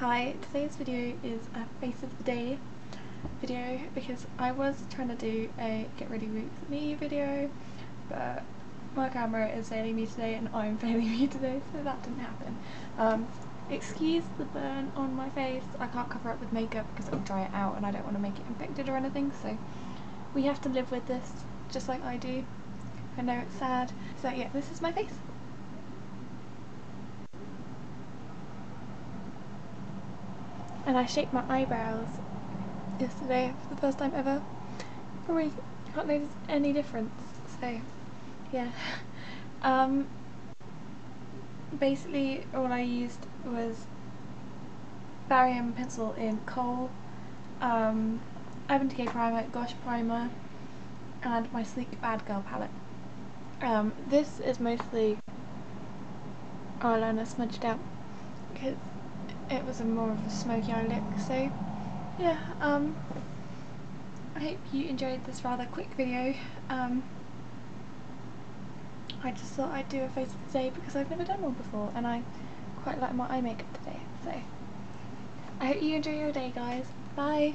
Hi, today's video is a face of the day video because I was trying to do a get ready with me video but my camera is failing me today and I'm failing me today so that didn't happen. Um, excuse the burn on my face, I can't cover it with makeup because it'll dry it out and I don't want to make it infected or anything so we have to live with this just like I do. I know it's sad. So yeah, this is my face. And I shaped my eyebrows yesterday for the first time ever. Probably can't notice any difference, so yeah. Um, basically all I used was Barry M pencil in Kohl, um, Urban Decay primer, Gosh primer, and my Sleek Bad Girl palette. Um, this is mostly eyeliner smudged out because it was a more of a smoky eye look so yeah um I hope you enjoyed this rather quick video. Um I just thought I'd do a face of the day because I've never done one before and I quite like my eye makeup today so I hope you enjoy your day guys. Bye